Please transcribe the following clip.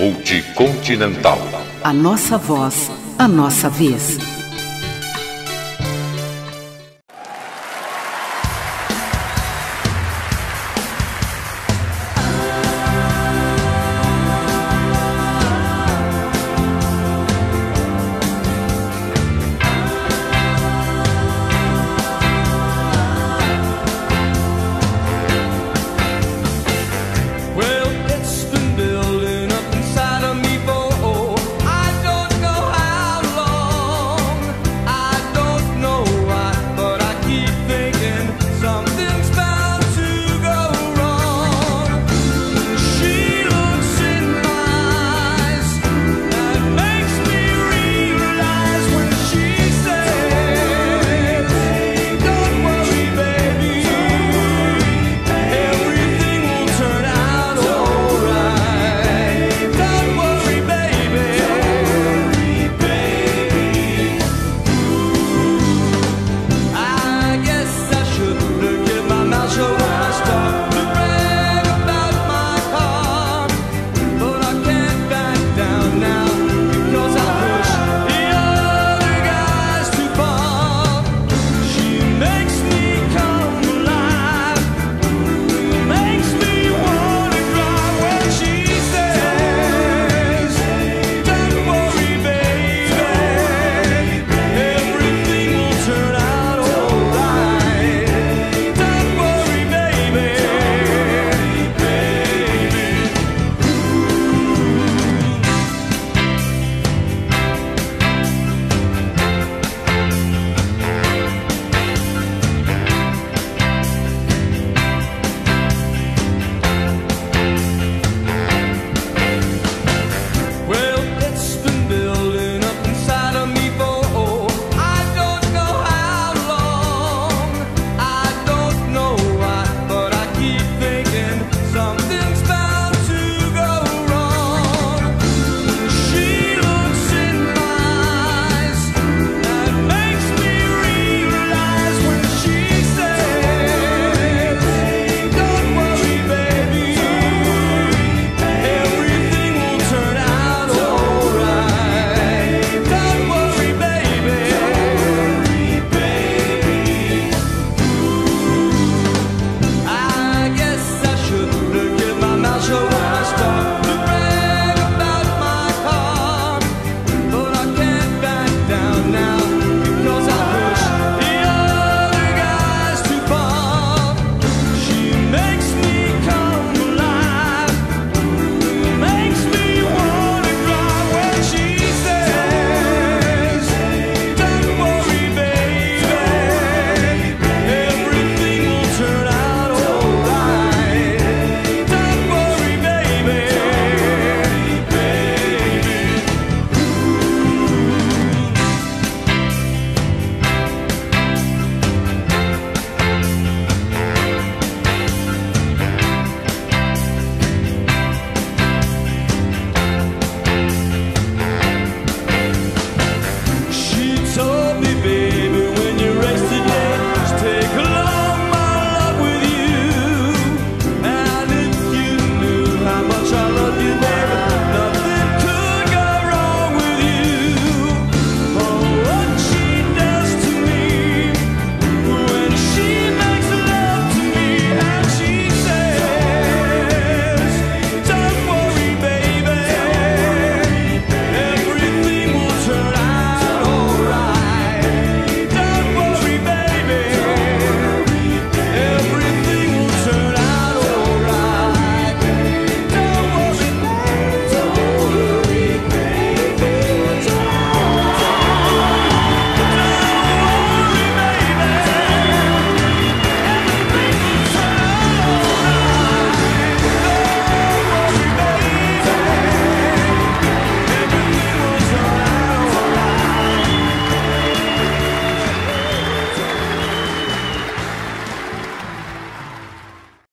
Multicontinental. A nossa voz, a nossa vez.